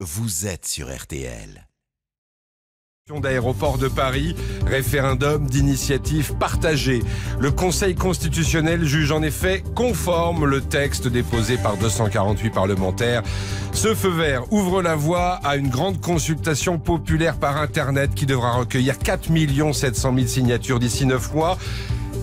vous êtes sur RTL. D'aéroport de Paris, référendum d'initiative partagée. Le Conseil constitutionnel juge en effet conforme le texte déposé par 248 parlementaires. Ce feu vert ouvre la voie à une grande consultation populaire par Internet qui devra recueillir 4 700 000 signatures d'ici 9 mois.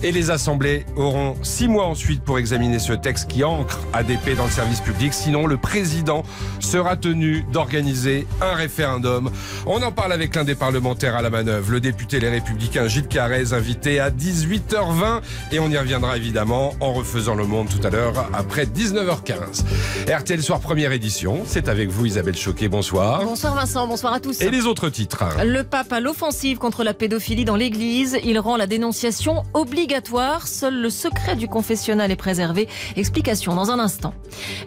Et les assemblées auront six mois ensuite pour examiner ce texte qui ancre ADP dans le service public. Sinon, le président sera tenu d'organiser un référendum. On en parle avec l'un des parlementaires à la manœuvre, le député Les Républicains Gilles Carrez, invité à 18h20. Et on y reviendra évidemment en refaisant le monde tout à l'heure après 19h15. RTL Soir première édition, c'est avec vous Isabelle Choquet, bonsoir. Bonsoir Vincent, bonsoir à tous. Et les autres titres Le pape à l'offensive contre la pédophilie dans l'église. Il rend la dénonciation obligatoire Seul le secret du confessionnal est préservé. Explication dans un instant.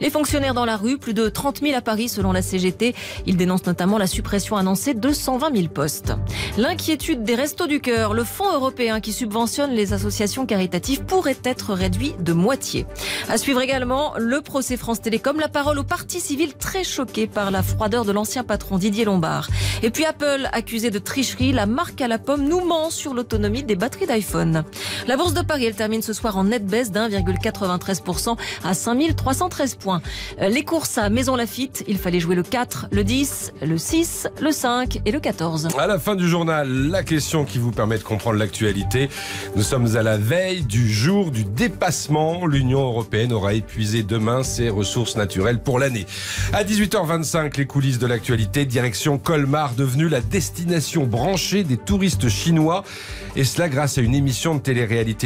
Les fonctionnaires dans la rue, plus de 30 000 à Paris selon la CGT. Ils dénoncent notamment la suppression annoncée de 120 000 postes. L'inquiétude des Restos du Cœur. Le fonds européen qui subventionne les associations caritatives pourrait être réduit de moitié. À suivre également le procès France Télécom. La parole au parti civil très choqué par la froideur de l'ancien patron Didier Lombard. Et puis Apple accusé de tricherie. La marque à la pomme nous ment sur l'autonomie des batteries d'iPhone. La bourse de Paris, elle termine ce soir en nette baisse d'1,93% à 5313 points. Euh, les courses à Maison Lafitte, il fallait jouer le 4, le 10, le 6, le 5 et le 14. À la fin du journal, la question qui vous permet de comprendre l'actualité. Nous sommes à la veille du jour du dépassement. L'Union européenne aura épuisé demain ses ressources naturelles pour l'année. À 18h25, les coulisses de l'actualité, direction Colmar, devenue la destination branchée des touristes chinois. Et cela grâce à une émission de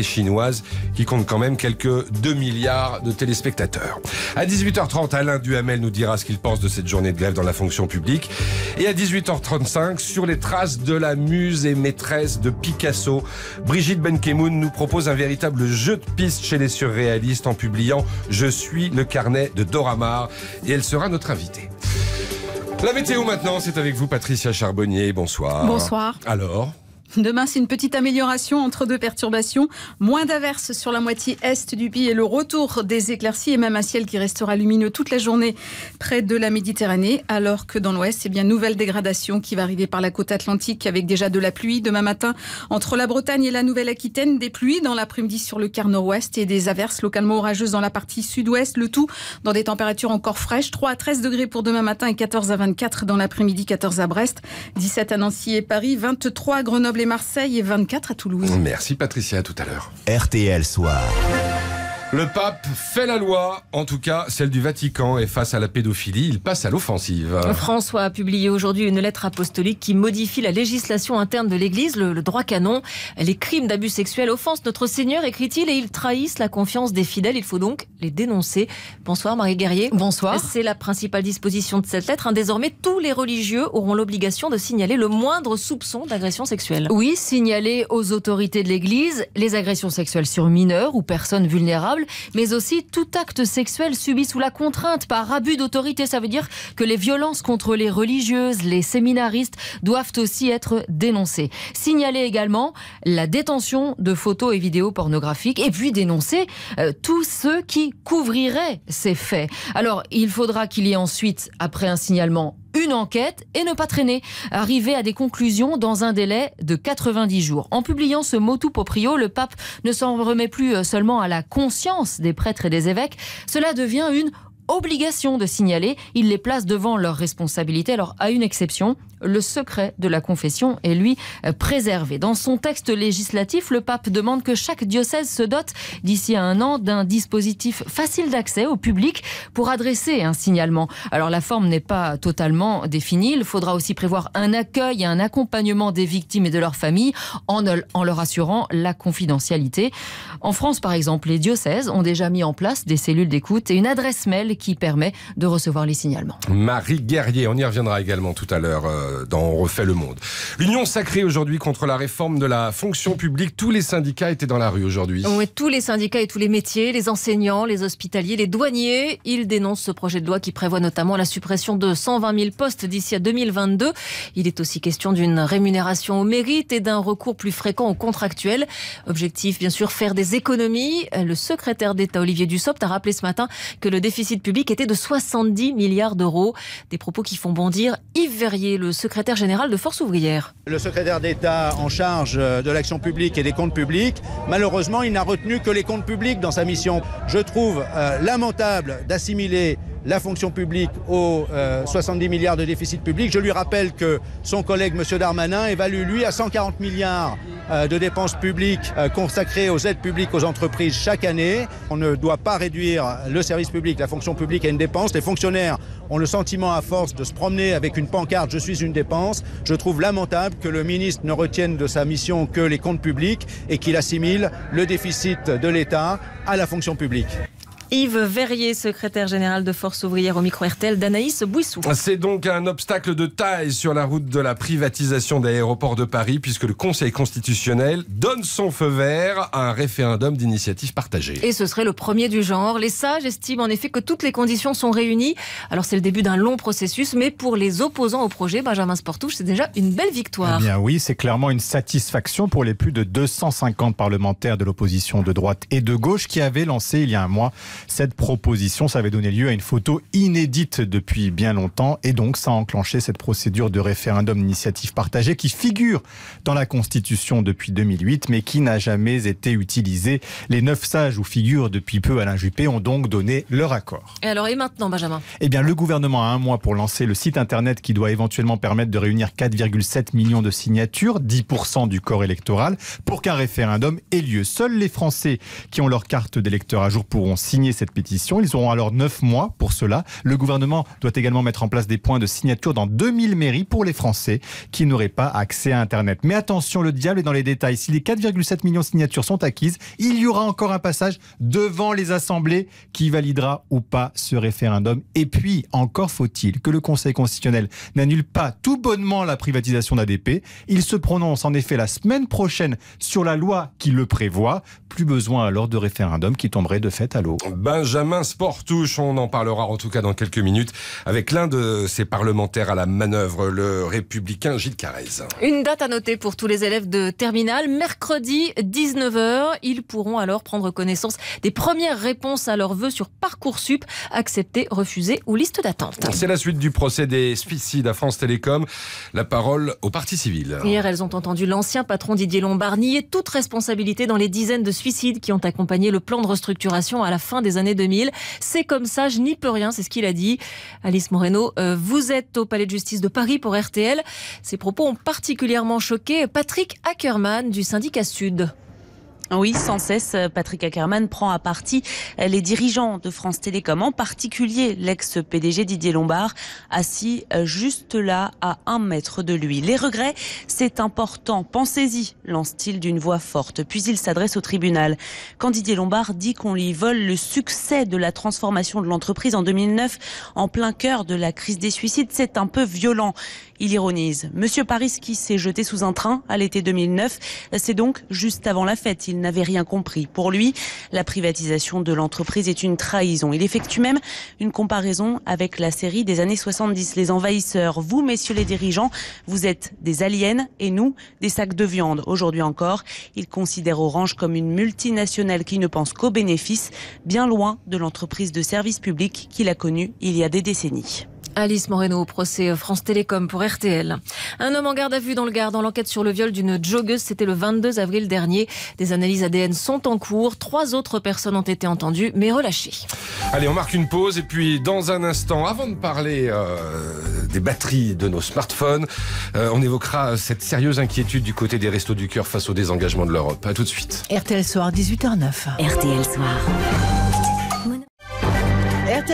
chinoise qui compte quand même quelques 2 milliards de téléspectateurs. À 18h30, Alain Duhamel nous dira ce qu'il pense de cette journée de grève dans la fonction publique. Et à 18h35, sur les traces de la muse et maîtresse de Picasso, Brigitte Benkemoun nous propose un véritable jeu de piste chez les surréalistes en publiant Je suis le carnet de Doramar. Et elle sera notre invitée. La météo maintenant, c'est avec vous Patricia Charbonnier. Bonsoir. Bonsoir. Alors Demain, c'est une petite amélioration entre deux perturbations. Moins d'averses sur la moitié est du pays et le retour des éclaircies et même un ciel qui restera lumineux toute la journée près de la Méditerranée. Alors que dans l'ouest, c'est bien nouvelle dégradation qui va arriver par la côte atlantique avec déjà de la pluie demain matin entre la Bretagne et la Nouvelle-Aquitaine. Des pluies dans l'après-midi sur le quart nord-ouest et des averses localement orageuses dans la partie sud-ouest. Le tout dans des températures encore fraîches. 3 à 13 degrés pour demain matin et 14 à 24 dans l'après-midi, 14 à Brest, 17 à Nancy et Paris, 23 à Grenoble Marseille et 24 à Toulouse. Merci Patricia, à tout à l'heure. RTL Soir. Le pape fait la loi, en tout cas celle du Vatican, et face à la pédophilie, il passe à l'offensive. François a publié aujourd'hui une lettre apostolique qui modifie la législation interne de l'Église, le, droit canon. Les crimes d'abus sexuels offensent notre Seigneur, écrit-il, et ils trahissent la confiance des fidèles. Il faut donc les dénoncer. Bonsoir Marie Guerrier. Bonsoir. C'est la principale disposition de cette lettre. Désormais, tous les religieux auront l'obligation de signaler le moindre soupçon d'agression sexuelle. Oui, signaler aux autorités de l'Église les agressions sexuelles sur mineurs ou personnes vulnérables mais aussi tout acte sexuel subi sous la contrainte par abus d'autorité. Ça veut dire que les violences contre les religieuses, les séminaristes doivent aussi être dénoncées. Signaler également la détention de photos et vidéos pornographiques et puis dénoncer euh, tous ceux qui couvriraient ces faits. Alors, il faudra qu'il y ait ensuite, après un signalement, une enquête et ne pas traîner. Arriver à des conclusions dans un délai de 90 jours. En publiant ce motu proprio, le pape ne s'en remet plus euh, seulement à la conscience des prêtres et des évêques. Cela devient une obligation de signaler. Il les place devant leurs responsabilités. Alors, à une exception, le secret de la confession est lui préservé. Dans son texte législatif, le pape demande que chaque diocèse se dote d'ici à un an d'un dispositif facile d'accès au public pour adresser un signalement. Alors la forme n'est pas totalement définie. Il faudra aussi prévoir un accueil et un accompagnement des victimes et de leurs familles en, en leur assurant la confidentialité. En France, par exemple, les diocèses ont déjà mis en place des cellules d'écoute et une adresse mail qui permet de recevoir les signalements. Marie Guerrier, on y reviendra également tout à l'heure. Euh, dans On refait le monde. L'union sacrée aujourd'hui contre la réforme de la fonction publique. Tous les syndicats étaient dans la rue aujourd'hui. Oui, tous les syndicats et tous les métiers, les enseignants, les hospitaliers, les douaniers, ils dénoncent ce projet de loi qui prévoit notamment la suppression de 120 000 postes d'ici à 2022. Il est aussi question d'une rémunération au mérite et d'un recours plus fréquent aux contractuels. Objectif, bien sûr, faire des économies. Le secrétaire d'État Olivier Dussopt a rappelé ce matin que le déficit public était de 70 milliards d'euros. Des propos qui font bondir Yves Verrier, le secrétaire général de Force ouvrière. Le secrétaire d'État en charge de l'action publique et des comptes publics, malheureusement, il n'a retenu que les comptes publics dans sa mission. Je trouve euh, lamentable d'assimiler la fonction publique aux 70 euh, milliards de déficit public. Je lui rappelle que son collègue M. Darmanin évalue, lui, à 140 milliards euh, de dépenses publiques euh, consacrées aux aides publiques aux entreprises chaque année. On ne doit pas réduire le service public, la fonction publique à une dépense. Les fonctionnaires ont le sentiment, à force de se promener avec une pancarte Je suis une dépense. Je trouve lamentable que le ministre ne retienne de sa mission que les comptes publics et qu'il assimile le déficit de l'État à la fonction publique. Yves Verrier, secrétaire général de Force ouvrière au micro RTL d'Anaïs Bouissou. C'est donc un obstacle de taille sur la route de la privatisation d'aéroports de Paris puisque le Conseil constitutionnel donne son feu vert à un référendum d'initiative partagée. Et ce serait le premier du genre. Les sages estiment en effet que toutes les conditions sont réunies. Alors c'est le début d'un long processus, mais pour les opposants au projet, Benjamin Sportouche, c'est déjà une belle victoire. Eh bien oui, c'est clairement une satisfaction pour les plus de 250 parlementaires de l'opposition de droite et de gauche qui avaient lancé il y a un mois cette proposition. Ça avait donné lieu à une photo inédite depuis bien longtemps et donc ça a enclenché cette procédure de référendum d'initiative partagée qui figure dans la Constitution depuis 2008 mais qui n'a jamais été utilisée. Les neuf sages où figure depuis peu Alain Juppé ont donc donné leur accord. Et alors et maintenant Benjamin? Eh bien le gouvernement a un mois pour lancer le site internet qui doit éventuellement permettre de réunir 4,7 millions de signatures, 10% du corps électoral, pour qu'un référendum ait lieu. Seuls les Français qui ont leur carte d'électeur à jour pourront signer cette pétition. Ils auront alors neuf mois pour cela. Le gouvernement doit également mettre en place des points de signature dans 2000 mairies pour les Français qui n'auraient pas accès à Internet. Mais attention, le diable est dans les détails. Si les 4,7 millions de signatures sont acquises, il y aura encore un passage devant les assemblées qui validera ou pas ce référendum. Et puis, encore faut-il que le Conseil constitutionnel n'annule pas tout bonnement la privatisation d'ADP. Il se prononce en effet la semaine prochaine sur la loi qui le prévoit. Plus besoin alors de référendum qui tomberait de fait à l'eau. Benjamin Sportouche, on en parlera en tout cas dans quelques minutes avec l'un de ses parlementaires à la manœuvre, le républicain Gilles Carrez. Une date à noter pour tous les élèves de terminale, mercredi 19h. Ils pourront alors prendre connaissance des premières réponses à leurs vœux sur Parcoursup, acceptés, refusés ou liste d'attente. C'est la suite du procès des suicides à France Télécom. La parole aux parties civiles. Hier, elles ont entendu l'ancien patron Didier Lombard nier toute responsabilité dans les dizaines de suicides qui ont accompagné le plan de restructuration à la fin des années 2000. C'est comme ça, je n'y peux rien, c'est ce qu'il a dit. Alice Moreno, euh, vous êtes au Palais de justice de Paris pour RTL. Ces propos ont particulièrement choqué Patrick Ackerman du syndicat Sud. Oui, sans cesse, Patrick Ackerman prend à partie les dirigeants de France Télécom, en particulier l'ex-PDG Didier Lombard, assis juste là, à un mètre de lui. Les regrets, c'est important. Pensez-y, lance-t-il d'une voix forte. Puis il s'adresse au tribunal. Quand Didier Lombard dit qu'on lui vole le succès de la transformation de l'entreprise en 2009, en plein cœur de la crise des suicides, c'est un peu violent. Il ironise. Monsieur Paris qui s'est jeté sous un train à l'été 2009, c'est donc juste avant la fête. Il n'avait rien compris. Pour lui, la privatisation de l'entreprise est une trahison. Il effectue même une comparaison avec la série des années 70, Les Envahisseurs. Vous, messieurs les dirigeants, vous êtes des aliens et nous, des sacs de viande. Aujourd'hui encore, il considère Orange comme une multinationale qui ne pense qu'aux bénéfices, bien loin de l'entreprise de service public qu'il a connue il y a des décennies. Alice Moreno au procès France Télécom pour RTL. Un homme en garde à vue dans le Gard dans l'enquête sur le viol d'une joggeuse, c'était le 22 avril dernier. Des analyses ADN sont en cours. Trois autres personnes ont été entendues mais relâchées. Allez, on marque une pause et puis dans un instant, avant de parler euh, des batteries de nos smartphones, euh, on évoquera cette sérieuse inquiétude du côté des restos du cœur face au désengagement de l'Europe. À tout de suite. RTL Soir 18h09. RTL Soir.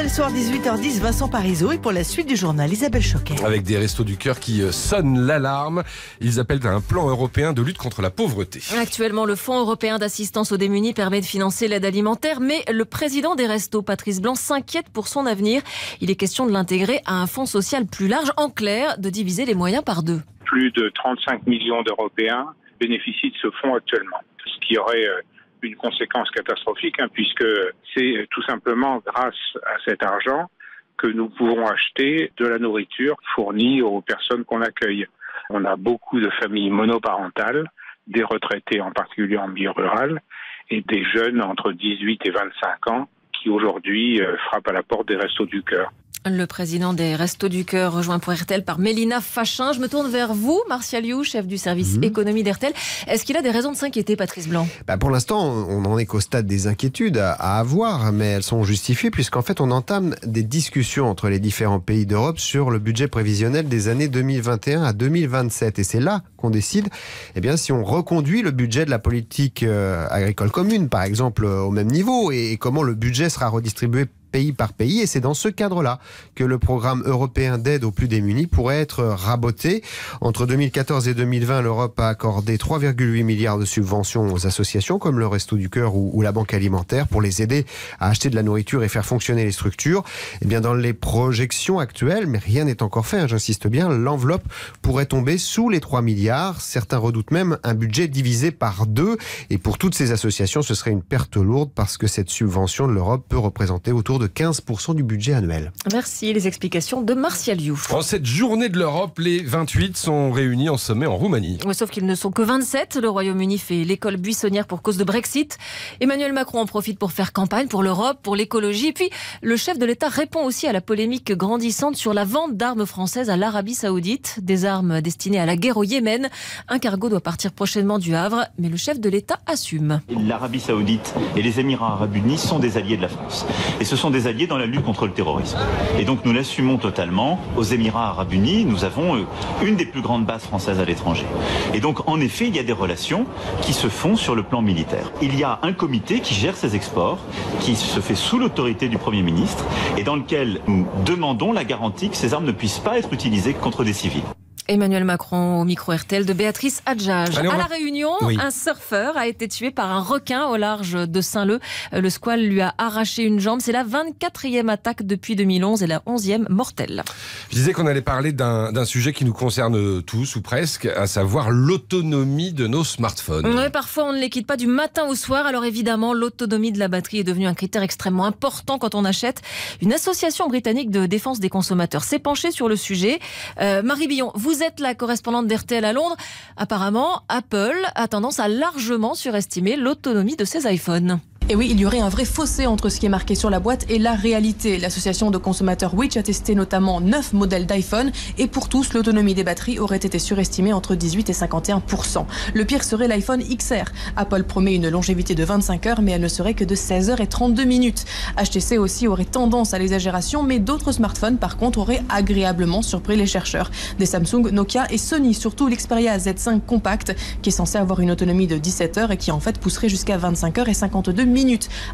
RTL Soir 18h10, Vincent Parisot et pour la suite du journal, Isabelle Choquet. Avec des restos du cœur qui euh, sonnent l'alarme, ils appellent à un plan européen de lutte contre la pauvreté. Actuellement, le Fonds européen d'assistance aux démunis permet de financer l'aide alimentaire, mais le président des restos, Patrice Blanc, s'inquiète pour son avenir. Il est question de l'intégrer à un fonds social plus large, en clair, de diviser les moyens par deux. Plus de 35 millions d'Européens bénéficient de ce fonds actuellement, ce qui aurait euh, une conséquence catastrophique, hein, puisque c'est tout simplement grâce à cet argent que nous pouvons acheter de la nourriture fournie aux personnes qu'on accueille. On a beaucoup de familles monoparentales, des retraités en particulier en milieu rural, et des jeunes entre 18 et 25 ans qui aujourd'hui euh, frappe à la porte des restos du cœur. Le président des Restos du Cœur, rejoint pour RTL par Mélina Fachin. Je me tourne vers vous, Martial You, chef du service Mhm. économie d'RTL. Est-ce qu'il a des raisons de s'inquiéter, Patrice Blanc? Bah, pour l'instant, on n'en est qu'au stade des inquiétudes à, à avoir, mais elles sont justifiées puisqu'en fait, on entame des discussions entre les différents pays d'Europe sur le budget prévisionnel des années 2021 à 2027. Et c'est là qu'on décide, eh bien, si on reconduit le budget de la politique euh, agricole commune, par exemple, euh, au même niveau, et, et comment le budget sera redistribué pays par pays. Et c'est dans ce cadre-là que le programme européen d'aide aux plus démunis pourrait être raboté. Entre 2014 et 2020, l'Europe a accordé 3,8 milliards de subventions aux associations comme le Resto du Cœur ou, la Banque Alimentaire pour les aider à acheter de la nourriture et faire fonctionner les structures. Et bien, dans les projections actuelles, mais rien n'est encore fait, hein, j'insiste bien, l'enveloppe pourrait tomber sous les 3 milliards. Certains redoutent même un budget divisé par deux. Et pour toutes ces associations, ce serait une perte lourde parce que cette subvention de l'Europe peut représenter autour de 15% du budget annuel. Merci. Les explications de Martial You. En cette journée de l'Europe, les 28 sont réunis en sommet en Roumanie. Ouais, sauf qu'ils ne sont que 27. Le Royaume-Uni fait l'école buissonnière pour cause de Brexit. Emmanuel Macron en profite pour faire campagne pour l'Europe, pour l'écologie. Et puis, le chef de l'État répond aussi à la polémique grandissante sur la vente d'armes françaises à l'Arabie Saoudite. Des armes destinées à la guerre au Yémen. Un cargo doit partir prochainement du Havre, mais le chef de l'État assume. L'Arabie Saoudite et les Émirats Arabes Unis sont des alliés de la France. Et ce sont des alliés dans la lutte contre le terrorisme. Et donc nous l'assumons totalement. Aux Émirats Arabes Unis, nous avons euh, une des plus grandes bases françaises à l'étranger. Et donc en effet, il y a des relations qui se font sur le plan militaire. Il y a un comité qui gère ces exports, qui se fait sous l'autorité du Premier ministre, et dans lequel nous demandons la garantie que ces armes ne puissent pas être utilisées contre des civils. Emmanuel Macron au micro RTL de Béatrice Adjage. Allez, à la Réunion, Oui. un surfeur a été tué par un requin au large de Saint-Leu. Euh, Le squale lui a arraché une jambe. C'est la 24e attaque depuis 2011 et la 11e mortelle. Je disais qu'on allait parler d'un sujet qui nous concerne tous ou presque, à savoir l'autonomie de nos smartphones. Ouais, parfois, on ne les quitte pas du matin au soir. Alors évidemment, l'autonomie de la batterie est devenue un critère extrêmement important quand on achète. Une association britannique de défense des consommateurs s'est penchée sur le sujet. Euh, Marie Billon, vous êtes la correspondante d'RTL à Londres. Apparemment, Apple a tendance à largement surestimer l'autonomie de ses iPhones. Et oui, il y aurait un vrai fossé entre ce qui est marqué sur la boîte et la réalité. L'association de consommateurs Which a testé notamment 9 modèles d'iPhone et pour tous, l'autonomie des batteries aurait été surestimée entre 18 et 51% Le pire serait l'iPhone XR. Apple promet une longévité de 25 heures, mais elle ne serait que de 16 heures et 32 minutes. HTC aussi aurait tendance à l'exagération, mais d'autres smartphones, par contre, auraient agréablement surpris les chercheurs. Des Samsung, Nokia et Sony, surtout l'Xperia Z5 Compact, qui est censé avoir une autonomie de 17 heures et qui en fait pousserait jusqu'à 25 heures et 52 minutes.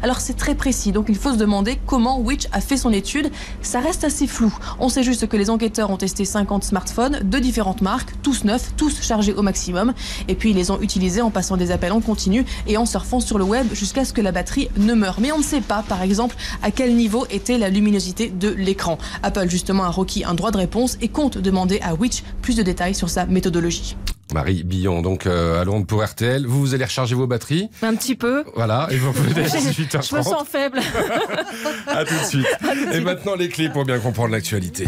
Alors c'est très précis, donc il faut se demander comment Witch a fait son étude. Ça reste assez flou. On sait juste que les enquêteurs ont testé 50 smartphones de différentes marques, tous neufs, tous chargés au maximum, et puis ils les ont utilisés en passant des appels en continu et en surfant sur le web jusqu'à ce que la batterie ne meure. Mais on ne sait pas, par exemple, à quel niveau était la luminosité de l'écran. Apple justement a requis un droit de réponse et compte demander à Witch plus de détails sur sa méthodologie. Marie Billon, donc euh, à Londres pour RTL. Vous, vous allez recharger vos batteries. Un petit peu. Voilà, et vous revenez à Je 18h30. me sens faible. À tout de suite. Et maintenant, les clés pour bien comprendre l'actualité.